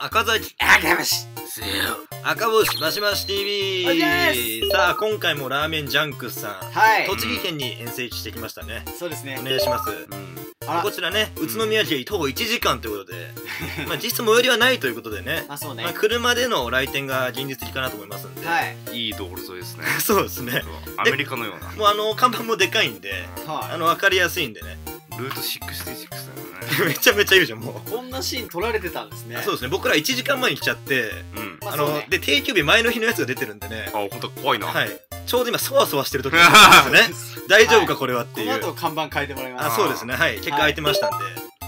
赤崎。赤星せよ赤星マシマシ TV さあ今回もラーメンジャンクさん、はい。栃木県に遠征してきましたね。そうですね。お願いします。うん。こちらね宇都宮駅徒歩1時間ということで、まあ実質最寄りはないということでね。あそうね。まあ、車での来店が現実的かなと思いますんで、はい。いい道路沿いですね。そうですね。アメリカのような。もうあの看板もでかいんであはの分かりやすいんでねルート66だよね。めちゃめちゃいるじゃんもいこんなシーン撮られてたんですね。うそうですね。僕ら1時間前に来ちゃってうん。あのまあね。で定休日前の日のやつが出てるんでね。あ本当怖いな。はい。ちょうど今そわそわしてる時 なんですね。大丈夫かこれはっていう、この後看板変えてもらいます。あそうですね。はい。結構空いてましたんで、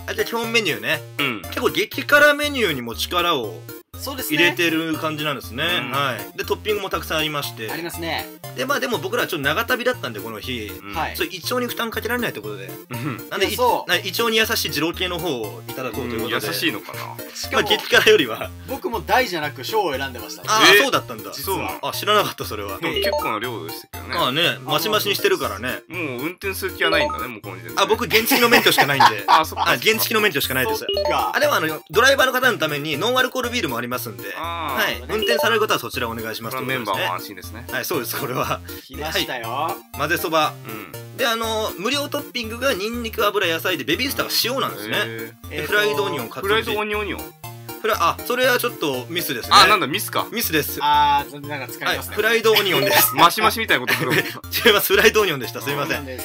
あじゃあ基本メニューね。うん。結構激辛メニューにも力をそうですね入れてる感じなんですね、うんはいでトッピングもたくさんありましてありますねでまあでも僕らちょっと長旅だったんでこの日、うん。はい。そう胃腸に負担かけられないということで。うん。なんでいいやそう。な胃腸に優しい二郎系の方をいただこうということで、優しいのかな。まあしかも激辛よりは。僕も大じゃなく小を選んでました。ねああえそうだったんだ。そう。なのあ知らなかったそれは。でも結構な量でしたけどね。ああねマシマシにしてるからね。もう運転する気はないんだねもうこの時点であ僕原付の免許しかないんで。あそっか。あ原付の免許しかないです。そっか。あでもあのドライバーの方のためにノンアルコールビールもありますんで。あはい。運転される方はそちらお願いしますこということですね。れはメンバーも安心ですね。はいそうですこれは来ましたよ。混ぜそば。うん。であの無料トッピングがニンニク油野菜でベビースターが塩なんですね。へえー。とフライドオニオンカツーフライドオニオンオニオンフラあそれはちょっとミスですね。あなんだミスか。ミスです。あーなんか使はいいますねフライドオニオンです。マシマシみたいなことする 違います。フライドオニオンでした。すいません。で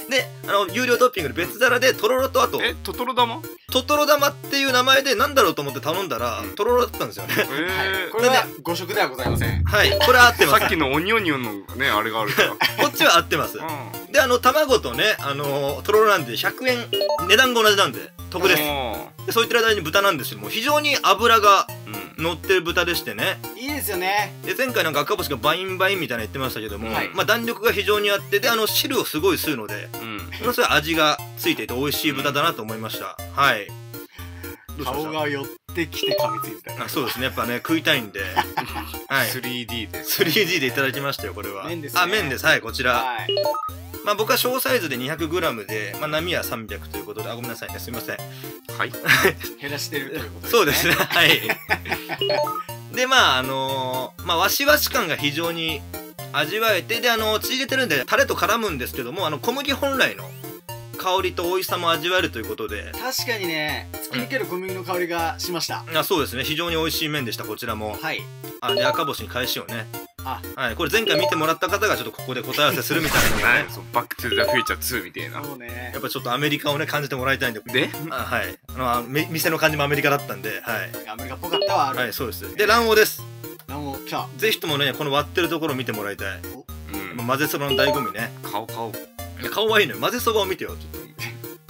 あの有料トッピングで別皿でとろろとあとえトトロ玉？トトロ玉っていう名前でなんだろうと思って頼んだら、うん。とろろだったんですよね。はい。えこれは誤食ではございません。はいこれは合ってー、ます。さっきのオニオニオンのねあれがあるから。こっちは合ってます。うんであの卵とねあのとろろなんで100円値段が同じなんで得です。でそういった間に豚なんですけども非常に脂がうん。乗ってる豚でしてね。いいですよね。で前回なんか赤星がバインバインみたいな言ってましたけども、はい。まあ、弾力が非常にあってであの汁をすごい吸うのでうん。ものすごい味がついていて美味しい豚だなと思いました。はい。顔が寄ってきて噛みついてたそうですね。やっぱね食いたいんで。はい。3D で 3D でいただきましたよこれは。麺ですね。あ麺です。はいこちら。はいまあ僕は小サイズで 200g で、まあ、波は300ということであごめんなさい。ねすみません。はい。減らしてるということですね。そうですね。はい。でまああのーまあわしわし感が非常に味わえてであの血入れてるんでタレと絡むんですけどもあの小麦本来の香りと美味しさも味わえるということで。確かにね突き抜ける小麦の香りがしました。あそうですね。非常に美味しい麺でしたこちらも。はい。あで赤星に返しをねあ。はいこれ前回見てもらった方がちょっとここで答え合わせするみたいなね。そうバックトゥザフューチャー2みたいな。そうね。やっぱちょっとアメリカをね感じてもらいたいんで。で？あはい。あのあみ店の感じもアメリカだったんではい。アメリカっぽかったはある。はいそうです。で卵黄です。あもう来た。ぜひともねこの割ってるところを見てもらいたい。うん。混ぜそばの醍醐味ね。顔顔。いや顔はいいのよ。混ぜそばを見てよちょっと。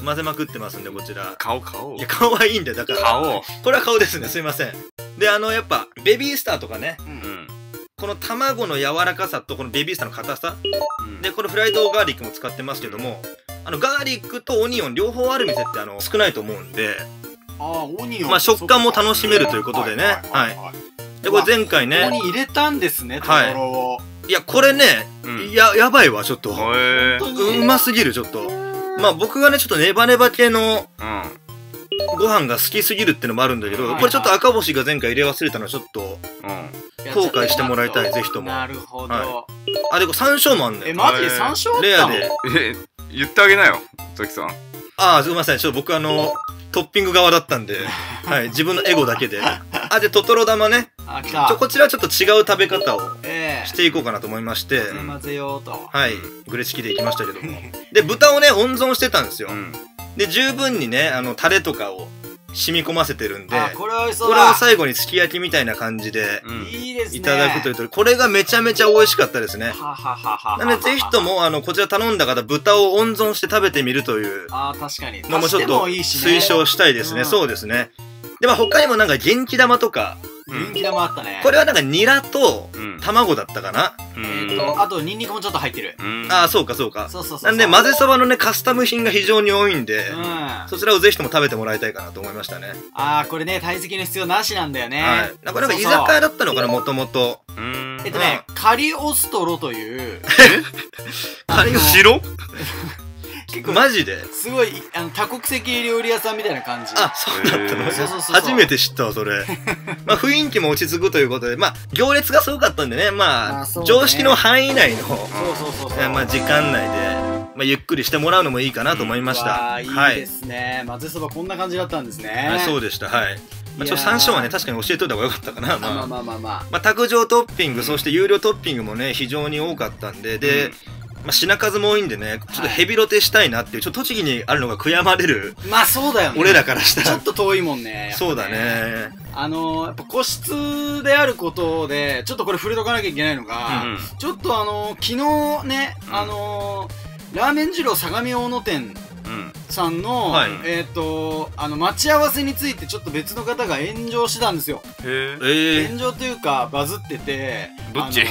混ぜまくってますんでこちら。顔顔。いや顔はいいんだよだから。顔。これは顔ですねすいません。であのやっぱベビースターとかね。うんうんこの卵の柔らかさとこのベビースターの硬さ。うん。でこのフライドガーリックも使ってますけどもあのガーリックとオニオン両方ある店ってあの少ないと思うんでああオニオン。まあ食感も楽しめるということでね。はいはいでこれ前回ここねに入れたんですねとはい。ろろ。をいやこれねうん。ややばいわちょっと。うますぎるちょっと。まあ僕がねちょっとネバネバ系のうん。ご飯が好きすぎるってのもあるんだけど、はい。これちょっと赤星が前回入れ忘れたのはちょっとうん。後悔してもらいたいぜひとも。なるほど。はあでこれ山椒もあんねん。えマジで山椒あったの？レアで。え言ってあげなよ時さん。ああすいませんちょっと僕あのトッピング側だったんで。はい。自分のエゴだけで。あでトトロ玉ね。あ来た。ちょこちらはちょっと違う食べ方をええ。していこうかなと思いまして、うん混ぜようと。はい。グレチキでいきましたけども。で豚をね温存してたんですよ、うん。で十分にねあのタレとかを染み込ませてるんであこれはこれだを最後にすき焼きみたいな感じでうん。いいですね。いただくというとこれがめちゃめちゃ美味しかったですね。なのでぜひともあのこちら頼んだ方豚を温存して食べてみるというあー確かに。のもちょっと推奨したいですね、うん。そうですね。でまあ他にもなんか元気玉とか人気玉あったね。これはなんかニラとうん。卵だったかな、うん。えっとあとニンニクもちょっと入ってる。うん。ああそうかそうか。そうそうそうなんで混ぜそばのねカスタム品が非常に多いんで、うん。あそちらをぜひとも食べてもらいたいかなと思いましたね、あこれね体積の必要なしなんだよね。はい。なんかなんか居酒屋だったのかなもともとうん。えっとねカリオストロという。カリオ白？結構マジで？すごいあの多国籍料理屋さんみたいな感じ。あそうだ。ったのそうそうそう。初めて知ったわそれ。まあ雰囲気も落ち着くということでまあ行列がすごかったんでね。まあ、ね。常識の範囲内の、そうそうそうまあ、時間内で、まあ、ゆっくりしてもらうのもいいかなと思いました、わあいはい。ですね、混ぜそばこんな感じだったんですね。はいそうでした。はい、まあ、ちょっと山椒はね確かに教えといた方がよかったかな。まあ、まあまあまあ。まあまあ、卓上トッピング、そして有料トッピングもね非常に多かったんで。で、まあ、品数も多いんでねちょっとヘビロテしたいなっていうちょっと栃木にあるのが悔やまれるまあそうだよね。俺らからしたら。ちょっと遠いもんねやっぱそうだね。あのーやっぱ個室であることでちょっとこれ触れとかなきゃいけないのが、うんちょっとあのー昨日ね、うん。あのーラーメン二郎相模大野店うん。さんの、はい。えっ、とあの待ち合わせについてちょっと別の方が炎上したんですよ。炎上というかバズっててどっち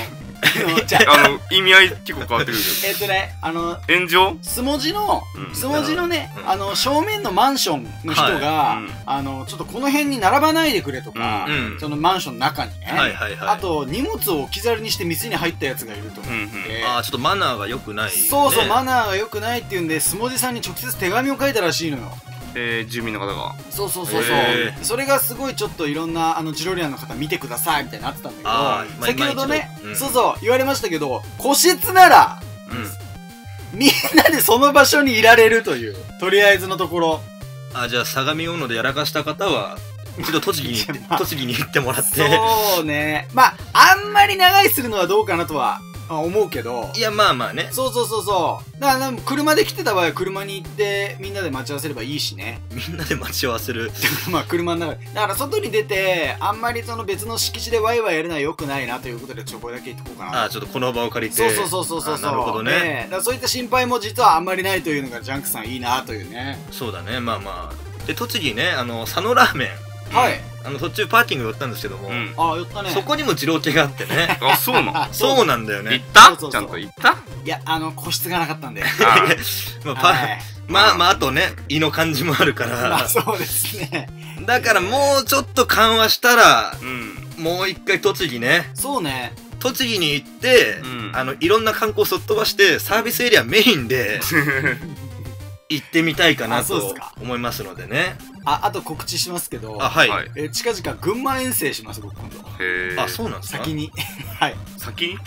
あのじゃああの意味合い結構変わってくる えっとねあのけど炎上？スモジのうん。スモジのね、うん。あの正面のマンションの人が、あのちょっとこの辺に並ばないでくれとか、うん。そのマンションの中にね、はいはいはい。あと荷物を置き去りにして店に入ったやつがいると思って、ああちょっとマナーが良くない、ね、そうそう、マナーが良くないっていうんでスモジさんに直接手紙を書いたらしいのよえー住民の方が。そうそうそうそう、へそれがすごいちょっといろんなあのジロリアンの方見てくださいみたいになってたんだけど、先ほどね、うん。そうそう言われましたけど個室ならうん。みんなでその場所にいられるというとりあえずのところ。あじゃあ相模大野でやらかした方は一度栃木に行って まあ栃木に行ってもらって。そうね。まああんまり長居するのはどうかなとはまあ思うけど。いやまあまあね。そうそうそうそう。だから車で来てた場合は車に行ってみんなで待ち合わせればいいしね。みんなで待ち合わせる。まあ車の中で。だから外に出てあんまりその別の敷地でワイワイやるのは良くないなということでちょこれだけ言ってこうかな。あちょっとこの場を借りて。そうそうそうそうそう。あなるほどね、ええだそういった心配も実はあんまりないというのがジャンクさんいいなというね。そうだね。まあまあ。で栃木ねあの佐野ラーメン。はいあの途中パーキング寄ったんですけども、うん。あったね。そこにも二郎系があってね。あそうなの？そう。なんだよ行っねた？そうそうそう。ちゃんと行った？いやあの個室がなかったんで。あ まあパはい。まあまああとね胃の感じもあるから、まあそうですね。だからもうちょっと緩和したらうん。もう一回栃木ね。そうね。栃木に行って、うん。あのいろんな観光すっ飛ばしてサービスエリアメインで行ってみたいかなと思いますのでね。ああと告知しますけどあはい、はい。えー近々群馬遠征します僕今度。へえあそうなんですか？先に。はい。先に？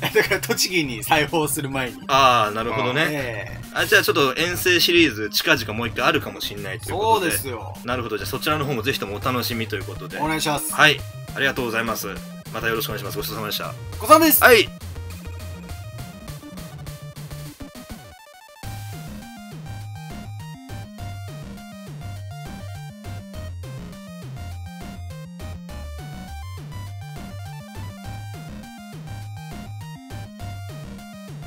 何 だから栃木に裁縫する前に。ああなるほどね。ええ。あじゃあちょっと遠征シリーズ近々もう一回あるかもしれないというこそうとでですよ。なるほど。じゃあそちらの方もぜひともお楽しみということで。お願いします。はい。ありがとうございます。またよろしくお願いします。ごちそうさまでした。小さんですはい